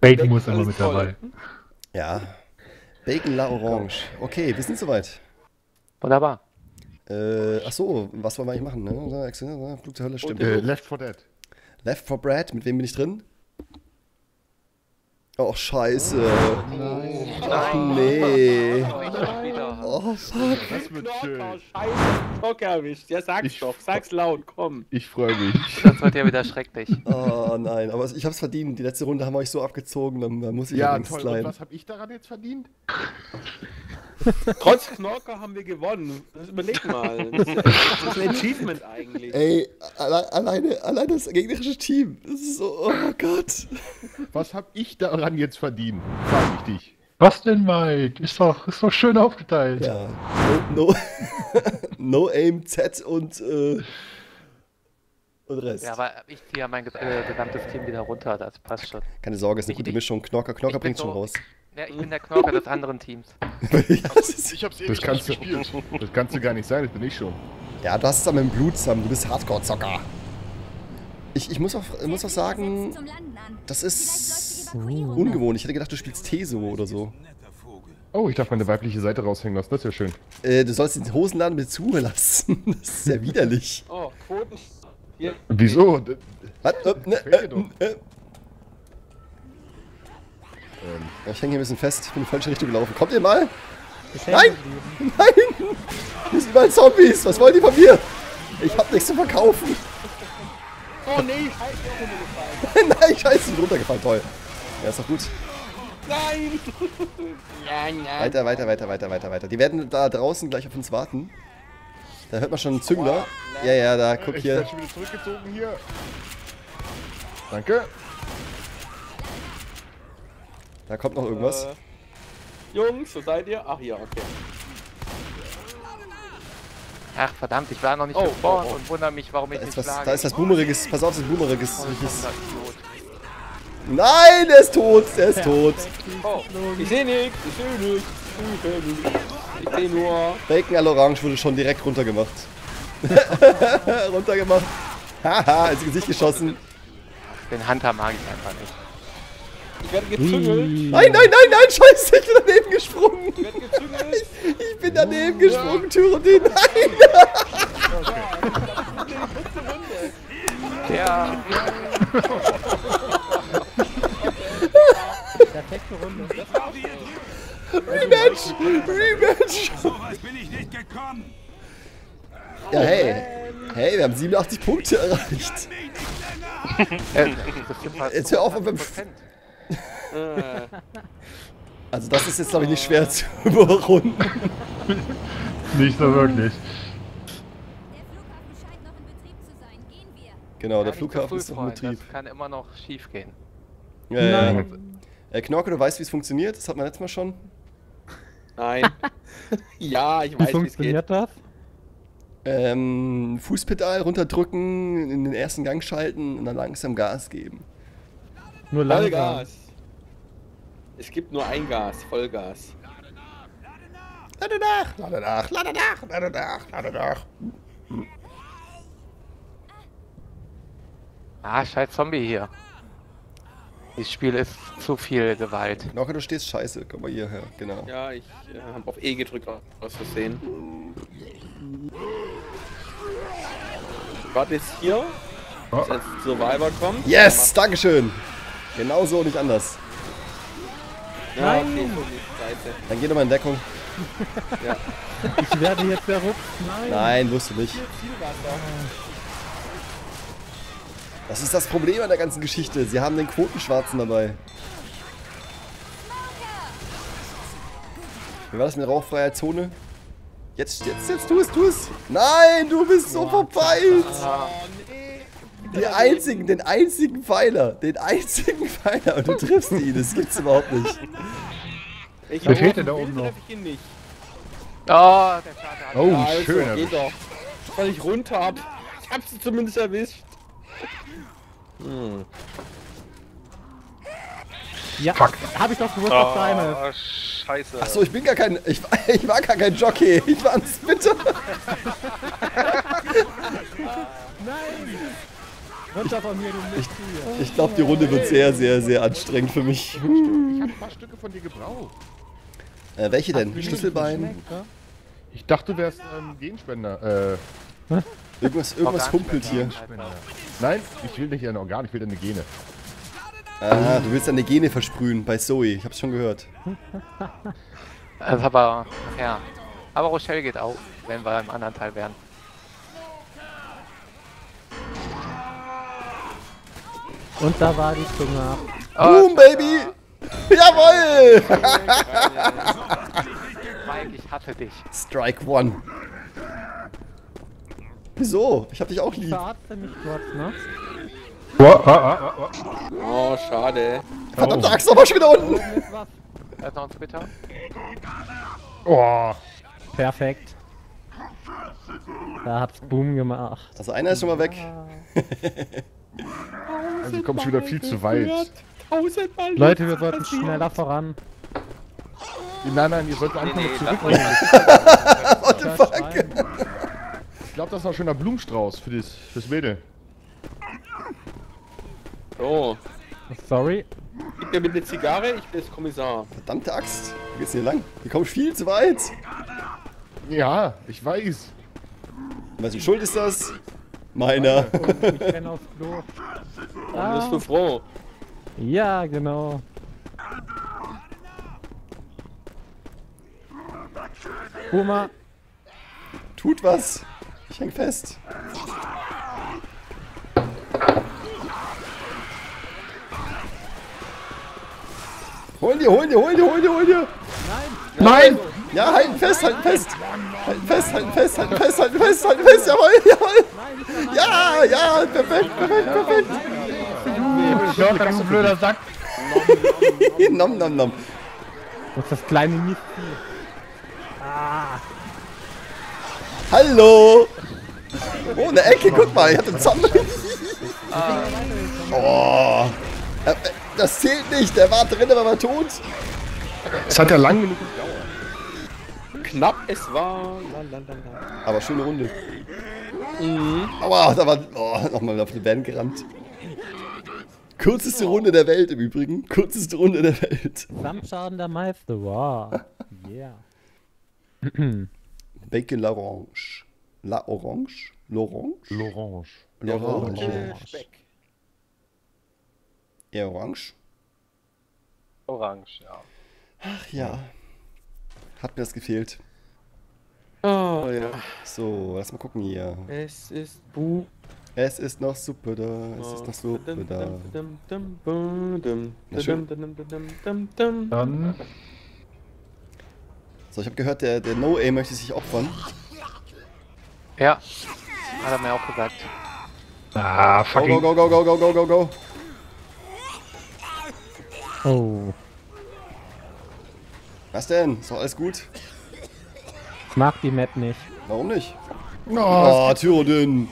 Bacon muss immer mit dabei. Ja. Bacon La Orange. Okay, wir sind soweit. Wunderbar. Äh, ach so, was wollen wir eigentlich machen? Ne? Flug zur Hölle, stimmt. Äh, Left 4 Dead. Left for Brad, mit wem bin ich drin? Oh, scheiße. Ach nee. Oh, fuck. Das wird schön. Scheiße, Schock erwischt. Ja, sag's Ich- doch. Sag's laut, komm. Ich freue mich. Das wird ja wieder schrecklich. Oh nein, aber ich hab's verdient. Die letzte Runde haben wir euch so abgezogen, dann, muss ich Ja, allerdings toll. Und was habe ich daran jetzt verdient? Trotz Knorker haben wir gewonnen. Das überleg mal. Das ist, das ist ein Achievement eigentlich. Ey, alle, alleine, alleine das gegnerische Team. Das ist so, oh Gott. Was habe ich daran jetzt verdient? Frag ich dich. Was denn, Mike? Ist doch, ist doch schön aufgeteilt. Ja, no, no, no aim, Z und, äh, und Rest. Ja, aber ich ziehe ja mein äh, gesamtes Team wieder runter, das passt schon. Keine Sorge, ist eine gute Ich- Mischung. Knorker, Knorker ich bringt schon so- raus. Ja, ich bin der Knorker des anderen Teams. das ist- Ich hab's eh Das nicht kannst, du, gespielt. das kannst du gar nicht sein, das bin ich schon. ja, du hast es aber mit dem Blut zusammen. Du bist Hardcore-Zocker. Ich, ich muss auch, ich muss auch sagen, das ist ungewohnt. Ich hätte gedacht, du spielst Teso oder so. Oh, ich darf meine weibliche Seite raushängen lassen, das ist ja schön. Äh, du sollst den Hosenladen mit zulassen. Das ist ja widerlich. Oh, Quoten. Hier. Wieso? Was? Äh, ne, äh, äh. Ja, ich hänge hier ein bisschen fest. Ich bin in die falsche Richtung gelaufen. Kommt ihr mal? Nein! Nein! Hier sind überall Zombies. Was wollen die von mir? Ich hab nichts zu verkaufen. Oh nee, scheiße. Nein, scheiße, ich bin runtergefallen. Toll. Ja, ist doch gut. Nein. ja, ja. Weiter, weiter, weiter, weiter, weiter, weiter. Die werden da draußen gleich auf uns warten. Da hört man schon einen Züngler. Ja, ja, da, guck Ich hier. werde schon wieder zurückgezogen hier. Danke. Da kommt noch irgendwas. Äh, Jungs, wo seid ihr? Ach, hier, okay. Ach verdammt, ich war noch nicht Oh, gespawnt oh, oh. und wundere mich, warum ich Da ist nicht was, schlage. da ist was Boomeriges. Pass auf, das Boomeriges. Oh. Nein, der ist tot. Der ist tot. Oh, ich sehe nichts, ich sehe nichts. Ich sehe nichts. Ich sehe nur. Bacon à l'Orange wurde schon direkt runtergemacht. runtergemacht. Haha, ins Gesicht geschossen. Den Hunter mag ich einfach nicht. Ich werde gezüngelt. Nein, nein, nein, nein, scheiße, ich bin daneben gesprungen. Ich werde gezüngelt. Ich bin daneben gesprungen, Tyrodin. Nein. Ja, Rematch, Rematch. Ja, hey. Hey, wir haben 87 Punkte erreicht. Jetzt hör auf, beim 100%. Also das ist jetzt, glaube ich, nicht schwer zu überrunden. Nicht so wirklich. Der Flughafen scheint noch in Betrieb zu sein. Gehen wir. Genau, der nicht Flughafen ist noch in Betrieb. Das kann immer noch schief gehen. Ja, ja, ja. Äh, Knorke, du weißt, wie es funktioniert? Das hat man letztes Mal schon. Nein. ja, ich weiß, wie es geht. funktioniert das? Ähm, Fußpedal runterdrücken, in den ersten Gang schalten und dann langsam Gas geben. Nur langsam. Vollgas. Es gibt nur ein Gas, Vollgas. Lade nach, lade nach, lade nach, lade nach, lade nach. Ah, scheiß Zombie hier. Dieses Spiel ist zu viel Gewalt. Knorke, du stehst scheiße. Komm mal hierher, genau. Ja, ich äh, habe auf E gedrückt aus Versehen. Warte jetzt hier, bis ein Survivor kommt. Yes, Dankeschön. Genau so, nicht anders. Ja, okay, so die Seite. Dann geh doch mal in Deckung. Ich werde jetzt verrückt. Nein. Nein, wirst du nicht. Das ist das Problem an der ganzen Geschichte. Sie haben den Quotenschwarzen dabei. Wie war das mit rauchfreier Zone? Jetzt, jetzt, jetzt, tu es, tu es. Nein, du bist so verpeilt. Die einzigen, den einzigen Pfeiler, den einzigen Pfeiler und du triffst ihn. Das gibt's überhaupt nicht. Ich auf denn da oben noch? ich ihn nicht. Oh, der Vater hat Oh, Also, schön geht erwischt. doch. Weil ich runter hab. Ich hab sie zumindest erwischt. Ja, habe ich doch gewusst, was deine ist. Oh, scheiße. Achso, ich bin gar kein. Ich, war- ich war gar kein Jockey. Ich war ein Spitter. Runter von mir, du Mist. Ich glaube, die Runde wird sehr, sehr, sehr anstrengend für mich. Ich habe ein paar Stücke von dir gebraucht. Äh, welche denn? Schlüsselbein? Ich dachte, du wärst ähm, Genspender. Äh, Irgendwas, irgendwas humpelt hier. nein, ich will nicht dein Organ, ich will deine Gene. Ah, du willst deine Gene versprühen bei Zoe. Ich hab's schon gehört. Aber, ja. Aber Rochelle geht auch, wenn wir im anderen Teil wären. Und da war die Zunge ab. Boom, Baby! Jawoll! Mike, ich hatte dich. Strike one. Wieso? Ich hab dich auch lieb. Verarzte mich kurz, ne? Oh, schade. Verdammte Axt, aber schon wieder unten. Da ist noch ein Splitter. Oh, Perfekt. Da hat's Boom gemacht. Also einer ist schon mal weg. also kommst du wieder viel zu weit. Leute, wir sollten schneller voran. Nein, nein, ihr sollt einfach Nee, nee, zurückgehen. What the fuck? Glaube, das ist noch ein schöner Blumenstrauß für das, fürs Mädel. So, Sorry. gib mir mit eine Zigarre, ich bin jetzt Kommissar. Verdammte Axt. Wo geht's hier lang? Wir kommen viel zu weit. Ja, ich weiß. Wessen Schuld ist das? Meiner. Ich renn aufs Klo. Bist du froh? Ja, genau. Boomer. Tut was. Ich häng fest. Holen dir, holen dir, holen dir, holen dir, holen dir. Nein! Ja, halten fest, halten fest. Halten fest, halten fest, halten fest, halten fest, halten fest. Jawohl, jawohl. Ja, ja, perfekt, perfekt, perfekt. Knocker, du blöder Sack. nom, nom, nom. Das ist das kleine Mistvieh. Hallo. Oh, eine Ecke, guck mal, ich hatte einen Zombie. Oh. Äh, äh, Das zählt nicht, der war drin, aber war tot. Es hat ja lang genug gedauert. Knapp es war. Aber schöne Runde. Aber da war oh, nochmal auf eine Band gerannt. Kürzeste Runde der Welt im Übrigen. Kürzeste Runde der Welt. Samtschaden der Meister. Wow. Yeah. Bacon l'Orange. La Orange? L'Orange? L'Orange. L'Orange. Äh. Eher Orange? Orange, ja. Ach ja. Hat mir das gefehlt. Oh ja. So, lass mal gucken hier. Es ist Bu. Es ist noch Suppe da. Es ist noch Suppe da. Dann. So, ich habe gehört, der, der No-A möchte sich opfern. Ja, hat er mir auch gesagt. Ah, Go, go, go, go, go, go, go, go, go. Oh. Was denn? Ist doch alles gut? Ich mag die Map nicht. Warum nicht? Oh, Oh, Tyrodin.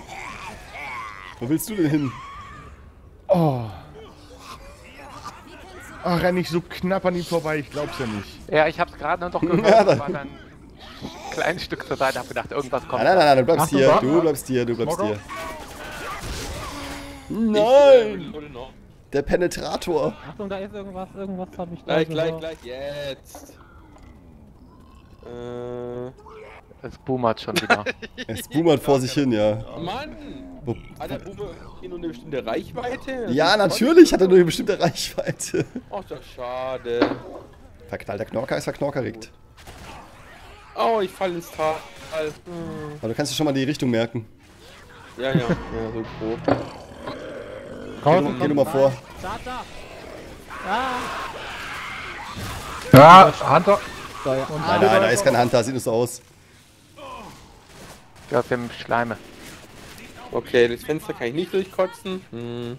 Wo willst du denn hin? oh. Ach, renn ich so knapp an ihm vorbei, ich glaub's ja nicht. Ja, ich hab's gerade noch gehört, Ja, dann- war dann ein kleines Stück zur Seite, hab gedacht, irgendwas kommt. Nein, nein, nein, nein, du bleibst hier. Du bleibst hier, du bleibst Moro. hier. Nein! Der Penetrator. Achtung, da ist irgendwas. Irgendwas habe ich da Gleich, gleich, gleich, jetzt. Äh. Es boomert schon wieder. Es boomert vor sich hin, ja. Mann! Wo- Hat der Bube hier nur eine bestimmte Reichweite? Ja, natürlich hat er nur eine bestimmte Reichweite. Ach, das ist schade. Verknallter Knorker ist verknorkerigt. Oh, ich fall ins Tal. Hm. Aber du kannst dir schon mal die Richtung merken. Ja, ja, ja, so grob. Geh, Draußen du- geh du mal vor. Da, da. Ah. Ja, Hunter. So, ja. Und Nein, nein, da ist kein Hunter, sieht nur so aus. Ja, aus dem Schleime. Okay, das Fenster kann ich nicht durchkotzen. Hm.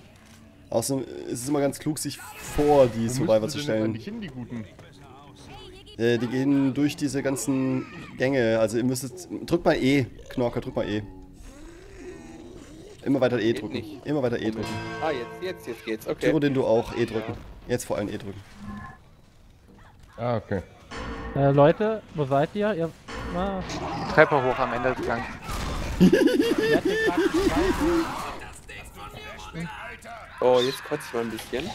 Außerdem ist es immer ganz klug, sich vor die Survivor zu stellen. Nicht hin, die Guten. Äh, die gehen durch diese ganzen Gänge. Also ihr müsstet. Drück mal E, Knorker, drück mal E. Immer weiter E Geht drücken. nicht. Immer weiter E drücken. Ah, jetzt, jetzt, jetzt geht's. Okay. Tyro, den du auch E drücken. Jetzt vor allem E drücken. Ah, okay. Äh, Leute, wo seid ihr? Ihr. Ah, Die Treppe hoch am Ende des Gangs. Oh, jetzt kotze ich mal ein bisschen.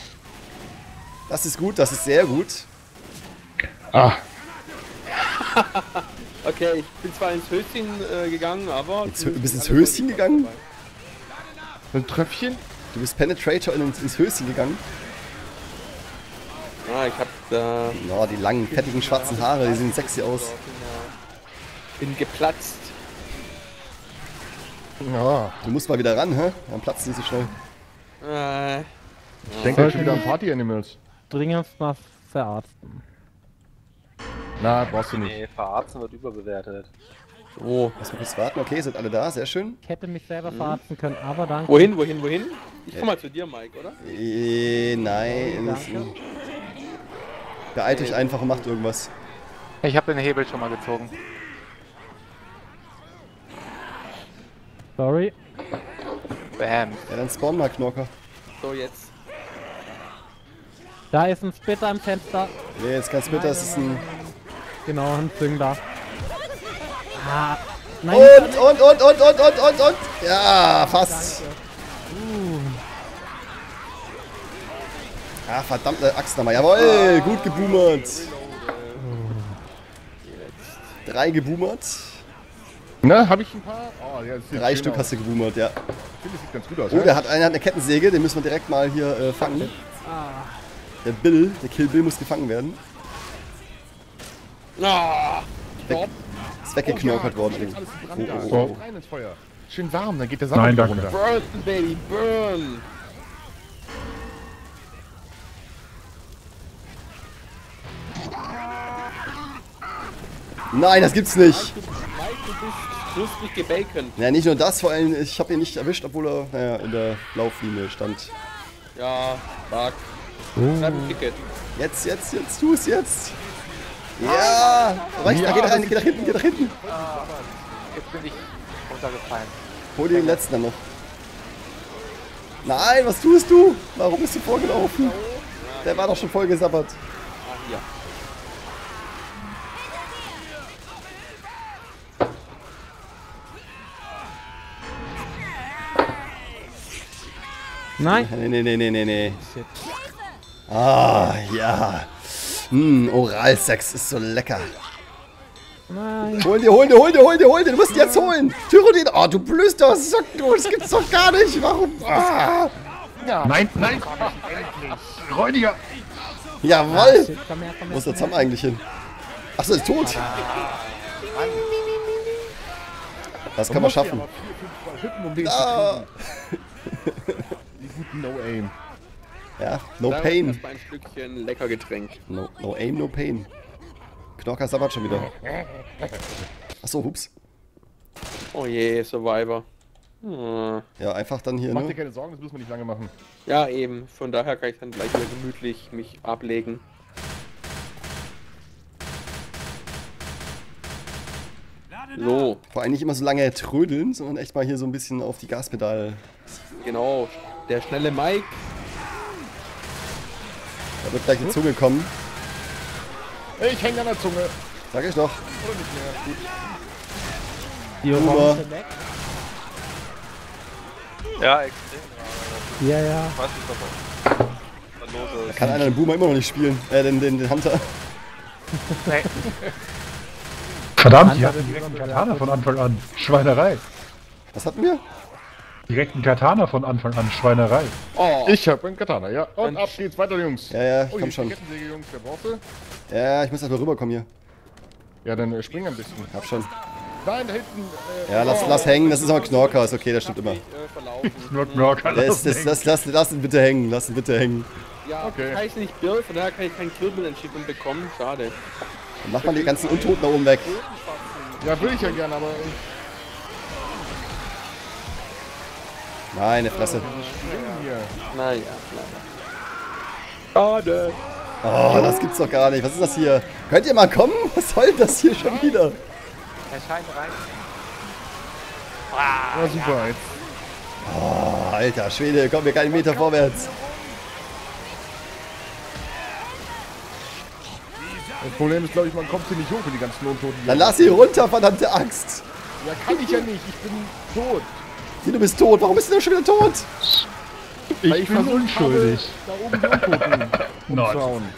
Das ist gut, das ist sehr gut. Ah, Okay, ich bin zwar ins Höschen äh, gegangen, aber... Hö- du bist ins Höschen gegangen? ein Tröpfchen? Du bist Penetrator ins, ins Höschen gegangen. Ah, ich hab da... Oh, die langen, fettigen, schwarzen Haare, die sehen sexy aus. Bin geplatzt. Ja, Du musst mal wieder ran, hä? Dann platzt nicht so schnell. Äh, ich denke jetzt schon wieder an Party Animals. Dringendst mal verarzten. Na, brauchst du nicht. Nee, verarzen wird überbewertet. wo? Lass mal kurz warten. Okay, sind alle da, sehr schön. Ich hätte mich selber verarzten können, aber danke. Wohin, wohin, wohin? Ich komm mal zu dir, Mike, oder? Äh, nein. das- Beeilt euch einfach und macht irgendwas. Ich habe den Hebel schon mal gezogen. Sorry. Bam. Ja, dann spawn mal Knorker. So, jetzt. Da ist ein Splitter im Fenster. Nee, jetzt ganz bitter, es ist ein... Genau, ein Züngler. Ah. Nein, Und, und, und, und, und, und, und, und. Ja, fast. Ah, verdammte Axt nochmal. Jawohl, gut geboomert. Drei geboomert. Na, hab ich ein paar? Oh, ja, das sieht Drei Stück aus. hast du geboomert, ja. Ich finde, das sieht ganz gut aus. Oh, ja? der hat, einer hat eine Kettensäge, den müssen wir direkt mal hier äh, fangen. Der Bill, der Kill Bill muss gefangen werden. Ah, Weg, ist weggeknorkelt oh, ja, worden. da. Oh, oh, Rein ins Feuer. Schön warm, dann geht der Nein, danke. runter. burn, baby, burn! Nein, das gibt's nicht. Mike, du bist lustig gebacon. Ja, nicht nur das, vor allem, ich habe ihn nicht erwischt, obwohl er, naja, in der Lauflinie stand. Ja. Schreib ein Ticket. Jetzt, jetzt, jetzt, tu es jetzt. Ja, reicht, Ja, geh, nach, das geh nach hinten, geh nach hinten. Jetzt bin ich runtergefallen. Hol dir den letzten dann noch. Nein, was tust du? Warum bist du vorgelaufen? Der war doch schon voll gesabbert. Ah, hier. Nein. Nee, nee, nee, nee, nee, nee. Ah, ja. Hm, Oralsex ist so lecker. Nein. Hol dir, hol dir, hol dir, hol dir, hol dir. Du musst ihn jetzt holen. Tyrodin. Oh, du blühst doch. Sock, du. Das gibt's doch gar nicht. Warum? Ah, Nein, nein! Räudiger! jawoll. Her. Wo ist der Zam eigentlich hin? Achso, ist tot. Das kann man schaffen. Ah. guten No-Aim. Ja, no Da pain. erstmal ein Stückchen lecker Getränk. No, no aim, no pain. Knocker sabbert schon wieder. Achso, hups. Oh je, Survivor. Hm. Ja, einfach dann hier, Mach dir ne? keine Sorgen, das müssen wir nicht lange machen. Ja, eben. Von daher kann ich dann gleich wieder gemütlich mich ablegen. So, Vor allem nicht immer so lange trödeln, sondern echt mal hier so ein bisschen auf die Gaspedale. genau. Der schnelle Mike. Da wird gleich die Zunge kommen. Ich häng an der Zunge. Sag ich doch. Oder nicht mehr. Gut. Die. Ja, extrem. Ja, ja. Was da los ist. Kann einer den Boomer immer noch nicht spielen. Äh, den, den, den Hunter. Nee, Verdammt, die hatten direkt einen Katana von Anfang an. Schweinerei. Was hatten wir? Direkt einen Katana von Anfang an. Schweinerei. Oh, Ich hab einen Katana, ja. Und ab geht's weiter, Jungs. Ja, ja, Oh, komm schon. Kettensäge, Jungs, der brauchst du? Ja, ich muss erst mal rüberkommen hier. Ja, dann äh, spring ein bisschen. Hab schon. Nein, da hinten. Äh, Ja, lass, lass hängen. Das ist aber Knorker. Ist okay, das stimmt immer. äh. Nur Knorker. Das, das, das, lass, lass ihn bitte hängen. Lass ihn bitte hängen. Ja, Okay. kann ich nicht Bill, von daher kann ich kein Kirbel-Achievement bekommen. Schade. Dann mach mal die ganzen Untoten da oben weg. ja, will ich ja gerne, aber äh, Meine Fresse. Naja. Schade. Oh, das gibt's doch gar nicht. Was ist das hier? Könnt ihr mal kommen? Was soll das hier schon wieder? er scheint rein. Ja, super. Jetzt. Oh, alter Schwede, komm wir keinen Meter vorwärts. Das Problem ist, glaube ich, man kommt hier nicht hoch für die ganzen Untoten. Dann lass sie runter, verdammte Axt. Ja, kann ich ja nicht. Ich bin tot. Du bist tot. Warum bist du denn schon wieder tot? Weil Ich bin unschuldig. Da oben Nein. umzuhauen.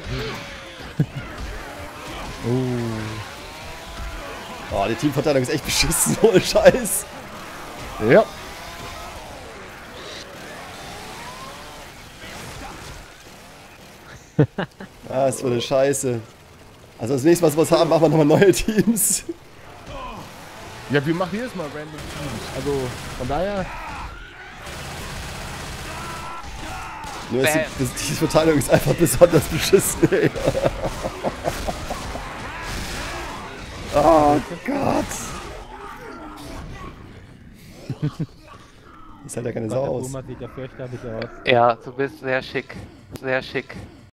Oh, die Teamverteilung ist echt beschissen, ohne Scheiß. Ja. Ah, ist so eine Scheiße. Also das nächste Mal, was wir haben, machen wir nochmal neue Teams. Ja, wir machen jedes Mal random Teams. Also von daher, die, Bam. das, die Verteilung ist einfach besonders beschissen, ey. Oh Gott. Ist halt ja keine Sau ja aus. Ja, du bist sehr schick. Sehr schick.